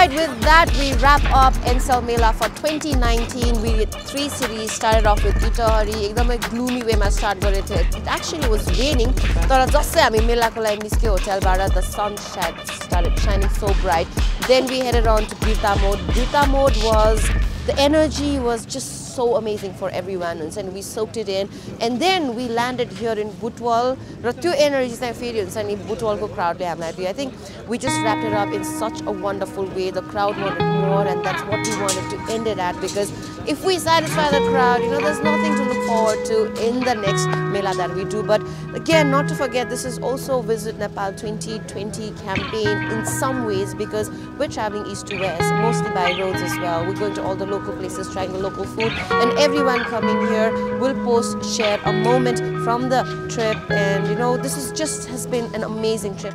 right, with that we wrap up Ncell Mela for 2019. We did three series, started off with Guwahati. It was a gloomy way my start but It actually was raining, तर जस्तै I मेलाको लागि निस्क्यो hotel, the sun shed started shining so bright. Then we headed on to Birta Mode. Birta Mode was, the energy was just so amazing for everyone and we soaked it in and then we landed here in Butwal र त्यो energy चाहिँ फेरि हुन्छ नि बुटवलको क्राउडले हामीलाई दियो I think we just wrapped it up in such a wonderful way the crowd wanted more and that's what we wanted to and it at because if we satisfy the crowd, you know, there's nothing to look forward to in the next Mela that we do. But again, not to forget, this is also Visit Nepal 2020 campaign in some ways because we're traveling east to west, mostly by roads as well. We're going to all the local places, trying the local food, and everyone coming here will post, share a moment from the trip. And you know, this is just has been an amazing trip.